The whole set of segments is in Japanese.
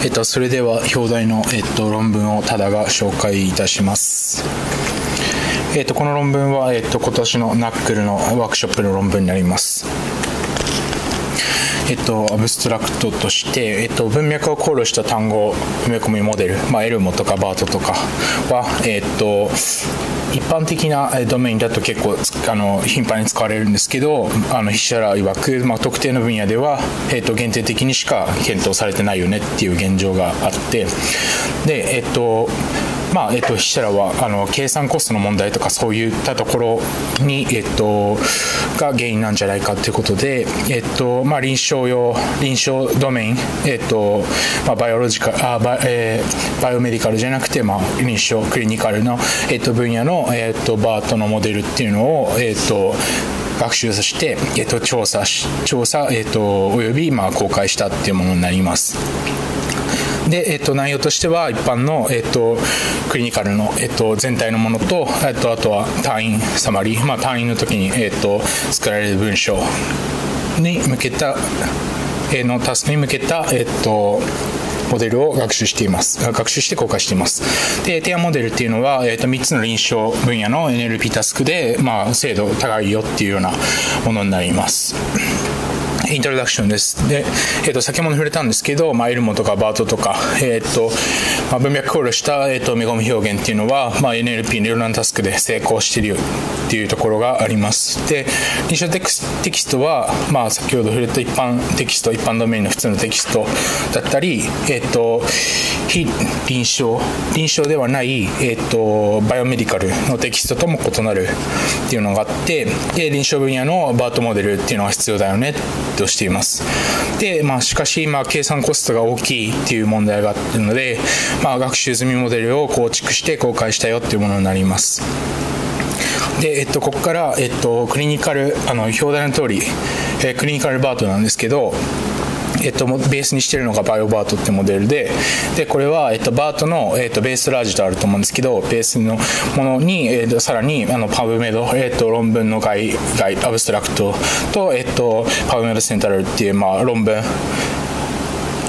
えっと、それでは表題の、えっと、論文をただが紹介いたします。えっと、この論文は、えっと、今年のナックルのワークショップの論文になります。えっと、アブストラクトとして、えっと、文脈を考慮した単語埋め込みモデル、まあ、エルモとかバートとかは、えっと、一般的なドメインだと結構あの頻繁に使われるんですけどあの筆者ら曰く、まあ、特定の分野では、えっと、限定的にしか検討されてないよねっていう現状があってでえっとまあえっと、筆者らはあの計算コストの問題とかそういったところに、えっと、が原因なんじゃないかということで、えっとまあ、臨床用臨床ドメイン、えっとまあ、バイオロジカあバ,、えー、バイオメディカルじゃなくて、まあ、臨床クリニカルの、えっと、分野の、えっと、バートのモデルっていうのを、えっと学習させて、えっと、調査し調査、えっと、および、まあ、公開したっていうものになります。で、えっと、内容としては一般の、えっと、クリニカルの、えっと、全体のものと、えっと、あとは退院サマリー、まあ、退院の時に、えっと、作られる文章に向けた、えのタスクに向けた、えっと、モデルを学習しています。学習して公開しています。で、提案モデルっていうのは、え、ー、と、3つの臨床分野の NLP タスクで、まあ、精度高いよっていうようなものになります。イントロダクションです。で、えっ、ー、と、先ほど触れたんですけど、まあ、エルモとかバートとか、えっ、ー、と、まあ、文脈考慮した、えっ、ー、と、見込み表現っていうのは、まあ、NLP のいろんなタスクで成功しているっていうところがあります。で、臨床テクストは、まあ、先ほど触れた一般テキスト、一般ドメインの普通のテキストだったり、えっ、と、非臨床、臨床ではない、えっ、と、バイオメディカルのテキストとも異なるっていうのがあって、で、臨床分野のバートモデルっていうのが必要だよねとしています。で、まあ、しかし、まあ、計算コストが大きいっていう問題があるので、まあ、学習済みモデルを構築して公開したよっていうものになります。で、えっと、ここから、えっと、クリニカル、あの、表題の通り、えクリニカルバートなんですけど、えっと、ベースにしてるのがバイオバートってモデルで、で、これは、えっと、バートの、えっと、ベースラージとあると思うんですけど、ベースのものに、えっと、さらに、あの、パブメド、えっと、論文の概、概、アブストラクトと、えっと、パブメドセンタルっていう、まあ、論文、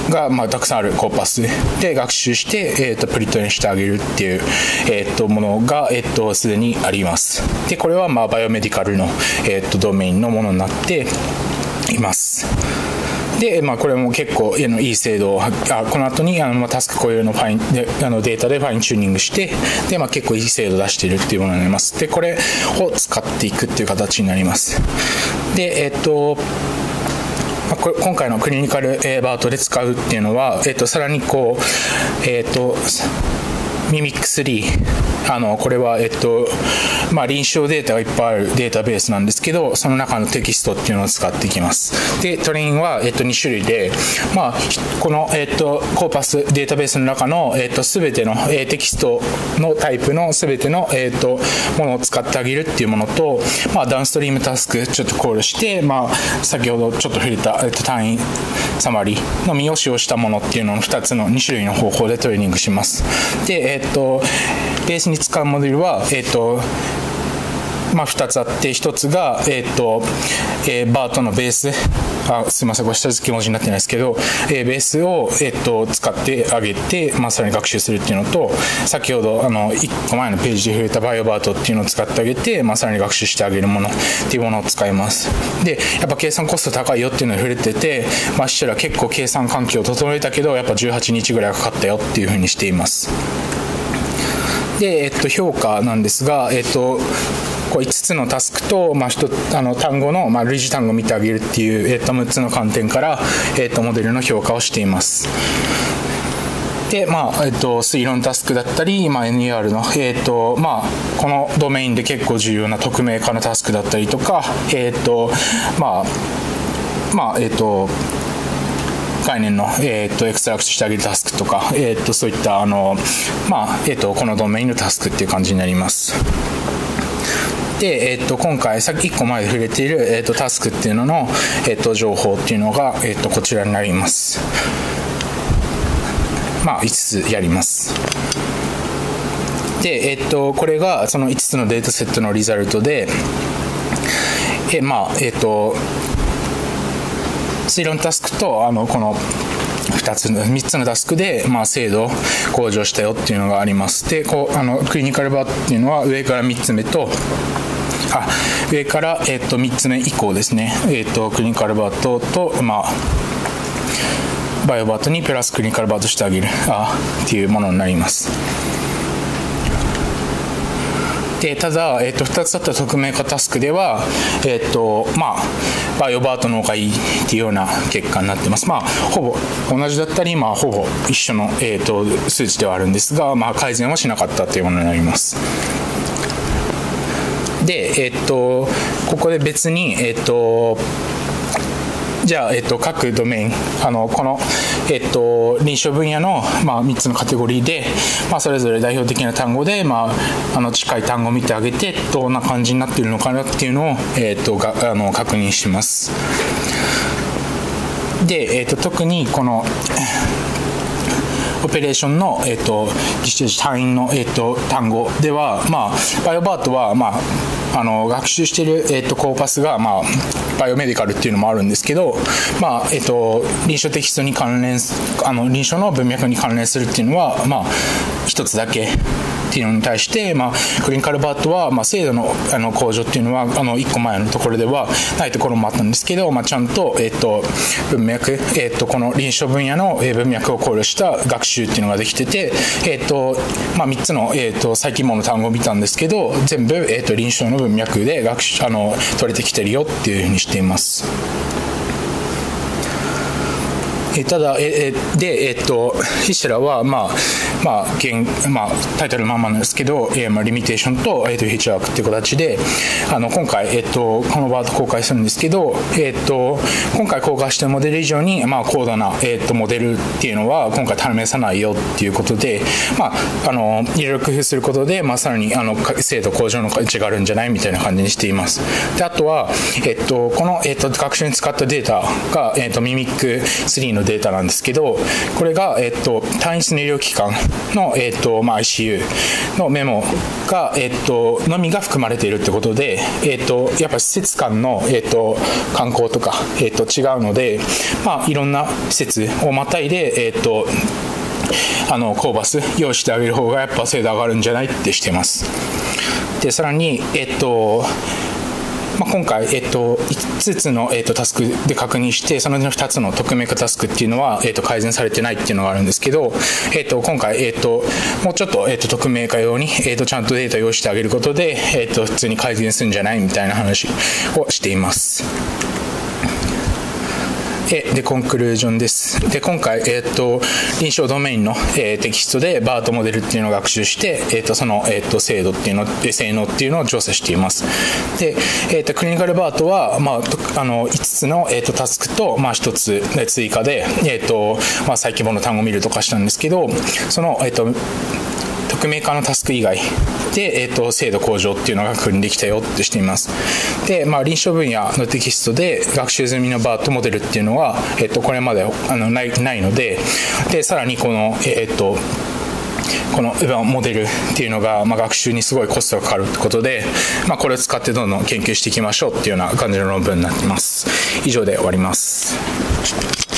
が、まあ、たくさんあるコーパスで学習して、えーと、プリントにしてあげるっていう、えーと、ものが、えーと、すでにあります。でこれは、まあ、バイオメディカルの、えー、とドメインのものになっています。で、まあ、これも結構いい精度をあこの後にあのタスク固有のファインであのデータでファインチューニングしてで、まあ、結構いい精度を出しているっていうものになります。でこれを使っていくっていう形になります。でえっ、と、今回の Clinical BERT で使うっていうのは、えっ、と、さらにこう、えっ、と、 MIMIC 3あのこれは、えっとまあ、臨床データがいっぱいあるデータベースなんですけどその中のテキストっていうのを使っていきます。で train は、えっと、2種類で、まあ、この、えっと、コーパスデータベースの中の、えっと、全ての、えテキストのタイプの全ての、えっと、ものを使ってあげるっていうものと、まあ、ダウンストリームタスクちょっと考慮して、まあ、先ほどちょっと触れた、えっと、単位サマリーのみを使用したものっていうのの2つの2種類の方法でトレーニングします。で、えっと、ベースに使うモデルは、えっと、まあ、2つあって1つが、えーとえー、バートのベース。あすみませんこれ下付き文字になってないですけど、えー、ベースを、えーと、使ってあげて、まあ、さらに学習するっていうのと先ほどあの1個前のページで触れたバイオバートっていうのを使ってあげて、まあ、さらに学習してあげるものっていうものを使います。でやっぱ計算コスト高いよっていうのを触れててまあしたら結構計算環境を整えたけどやっぱ18日ぐらいかかったよっていうふうにしています。で、えっと、評価なんですが、えっと、こう5つのタスクと、まあ、あの単語の、まあ、類似単語を見てあげるっていう、えー、と6つの観点から、えー、とモデルの評価をしています。で、まあ、えっ、ー、と、推論タスクだったり、まあ、NER の、えっ、ー、と、まあ、このドメインで結構重要な匿名化のタスクだったりとか、えっ、ー、と、まあ、まあ、えっ、と、概念の、えーと、 extract してあげるタスクとか、えーと、そういったあの、まあえーとこのドメインのタスクっていう感じになります。で、えっと、今回、さっき1個前で触れている、えっと、タスクっていうのの、えっと、情報っていうのが、えっと、こちらになります。まあ、5つやります。で、えっと、これがその5つのデータセットのリザルトで、えまあ、えっと、推論タスクと、あの、この、2つの3つのタスクで、まあ、精度向上したよっていうのがありますでこうあのクリニカルバーっていうのは上から3つ目とあ上から、えー、と3つ目以降ですね、えー、とクリニカルバートと、まあ、バイオバートにプラスクリニカルバートしてあげるあっていうものになりますでただ、えー、と2つあった匿名化タスクでは、えーとまあ、バイオバートの方がいいっていうような結果になってます。まあ、ほぼ同じだったり、まあ、ほぼ一緒の、えーと、数値ではあるんですが、まあ、改善はしなかったというものになります。で、えっ、と、ここで別に、えっ、と、じゃあ、えっと、各ドメインあのこの、えっと、臨床分野の、まあ、3つのカテゴリーで、まあ、それぞれ代表的な単語で、まあ、あの近い単語を見てあげてどんな感じになっているのかなっていうのを、えっと、があの確認します。で、えっと、特にこのオペレーションの、えーと、実施単位の、えーと、単語では、まあ、バイオバートは、まあ、あの学習している、えーと、コーパスが、まあ、バイオメディカルっていうのもあるんですけど、まあえー、と臨床テキストに関連あの臨床の文脈に関連するっていうのは、まあ、一つだけっていうのに対して、まあ、クリニカルバートは、まあ、精度のあの向上っていうのはあの1個前のところではないところもあったんですけど、まあ、ちゃんと,、えーと、文脈、えーと、この臨床分野の文脈を考慮した学習っていうのができてて、えーとまあ、3つの、えー、と最近もの単語を見たんですけど全部、えー、と臨床の文脈で学習あの取れてきてるよっていうふうにしてています。えただ、えで、えっと、ヒシラは、まあ、まあ、現まあ、タイトルのままなんですけど、え、まあ、リミテーションと、えっと、ヒッチワークっていう形で、あの、今回、えっと、このバード公開するんですけど、えっと、今回公開してるモデル以上に、まあ、高度な、えっと、モデルっていうのは、今回試さないよっていうことで、まあ、あの、いろいろ工夫することで、まあ、さらに、あの、精度向上の価値があるんじゃないみたいな感じにしています。で、あとは、えっと、この、えっと、学習に使ったデータが、えっと、ミミック3のデータなんですけど、これが、えっと、単一の医療機関の、えっとまあ、ICU のメモが、えっと、のみが含まれているってことで、えっと、やっぱ施設間の、えっと、観光とか、えっと、違うので、まあ、いろんな施設をまたいで、えっと、あのコーバス用意してあげる方がやっぱ精度上がるんじゃないってしてます。でさらに、えっと、今回、えっと、5つの、えっと、タスクで確認して、そのうちの2つの匿名化タスクっていうのは、えっと、改善されてないっていうのがあるんですけど、えっと、今回、えっと、もうちょっと、えっと、匿名化用に、えっと、ちゃんとデータ用意してあげることで、えっと、普通に改善するんじゃないみたいな話をしています。で、コンクルージョンです。で、今回、えっ、ー、と、臨床ドメインの、えー、テキストでバートモデルっていうのを学習して、えっ、ー、と、その、えっ、と、精度っていうの、性能っていうのを調査しています。で、えっ、と、クリニカルバートは、まあ、あの、5つの、えっ、と、タスクと、まあ、1つ追加で、えっ、と、まあ、再規模の単語を見るとかしたんですけど、その、えっ、と、匿名化のタスク以外で、えーと、精度向上っていうのが確認できたよってしています。で、まあ、臨床分野のテキストで学習済みのバートモデルっていうのは、えーと、これまであのないないのででさらにこの、えーとこのモデルっていうのが、まあ、学習にすごいコストがかかるってことで、まあ、これを使ってどんどん研究していきましょうっていうような感じの論文になっています。以上で終わります。